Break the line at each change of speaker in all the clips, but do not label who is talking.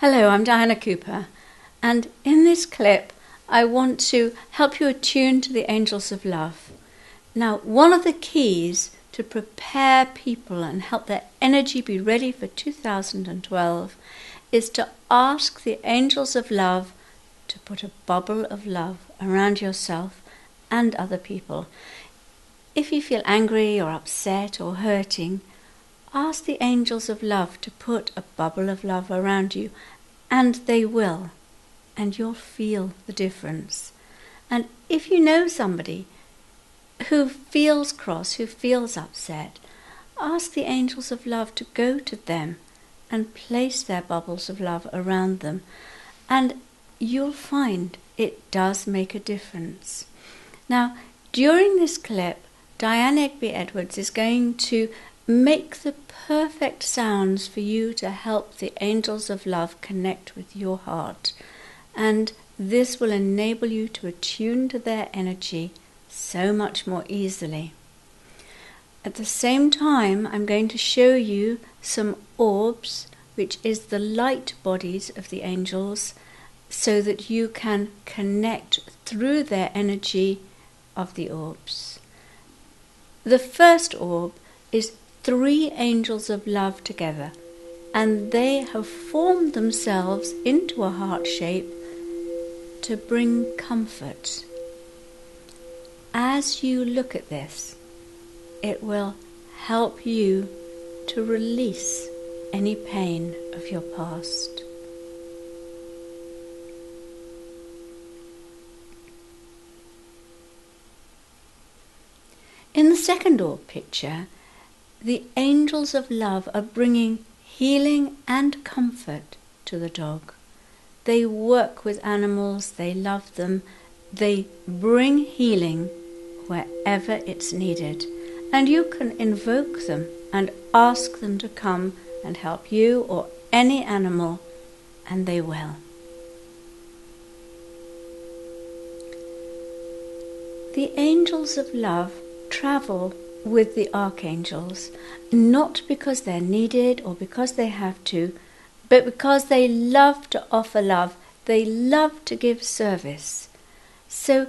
Hello, I'm Diana Cooper, and in this clip, I want to help you attune to the angels of love. Now, one of the keys to prepare people and help their energy be ready for 2012 is to ask the angels of love to put a bubble of love around yourself and other people. If you feel angry or upset or hurting, ask the angels of love to put a bubble of love around you, and they will, and you'll feel the difference. And if you know somebody who feels cross, who feels upset, ask the angels of love to go to them and place their bubbles of love around them, and you'll find it does make a difference. Now, during this clip, Diane Egby Edwards is going to make the perfect sounds for you to help the angels of love connect with your heart. And this will enable you to attune to their energy so much more easily. At the same time, I'm going to show you some orbs, which is the light bodies of the angels, so that you can connect through their energy of the orbs. The first orb is three angels of love together, and they have formed themselves into a heart shape to bring comfort. As you look at this, it will help you to release any pain of your past. In the second orb picture, the angels of love are bringing healing and comfort to the dog. They work with animals, they love them, they bring healing wherever it's needed. And you can invoke them and ask them to come and help you or any animal, and they will. The angels of love travel with the archangels, not because they're needed or because they have to, but because they love to offer love, they love to give service. So,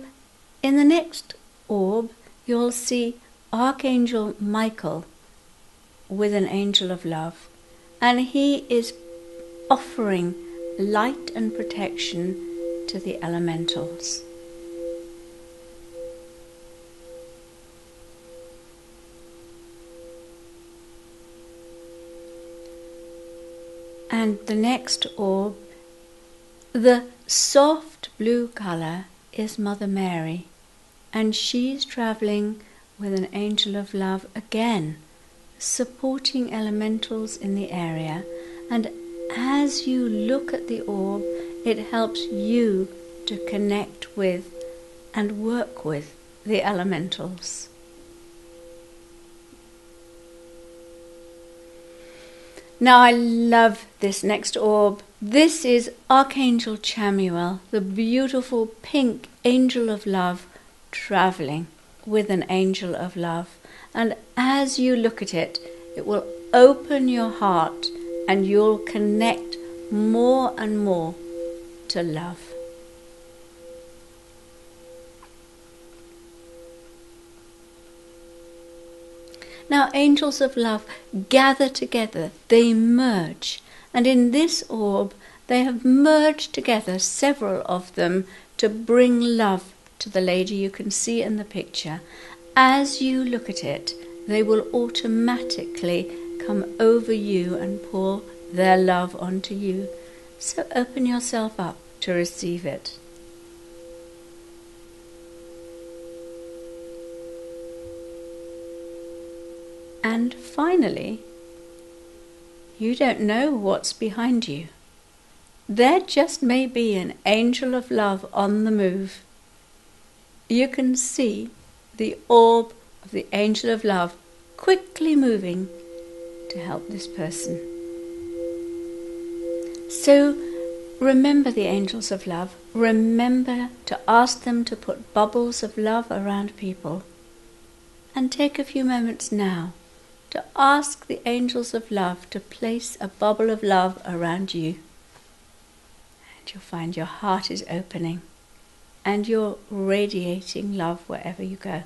in the next orb, you'll see Archangel Michael with an angel of love, and he is offering light and protection to the elementals. And the next orb, the soft blue color, is Mother Mary, and she's traveling with an angel of love again, supporting elementals in the area. And as you look at the orb, it helps you to connect with and work with the elementals. Now I love this next orb. This is Archangel Chamuel, the beautiful pink angel of love, traveling with an angel of love. And as you look at it, it will open your heart and you'll connect more and more to love. Now, angels of love gather together, they merge, and in this orb they have merged together, several of them, to bring love to the lady you can see in the picture. As you look at it, they will automatically come over you and pour their love onto you. So open yourself up to receive it. And finally, you don't know what's behind you. There just may be an angel of love on the move. You can see the orb of the angel of love quickly moving to help this person. So remember the angels of love. Remember to ask them to put bubbles of love around people. And take a few moments now to ask the angels of love to place a bubble of love around you. And you'll find your heart is opening and you're radiating love wherever you go.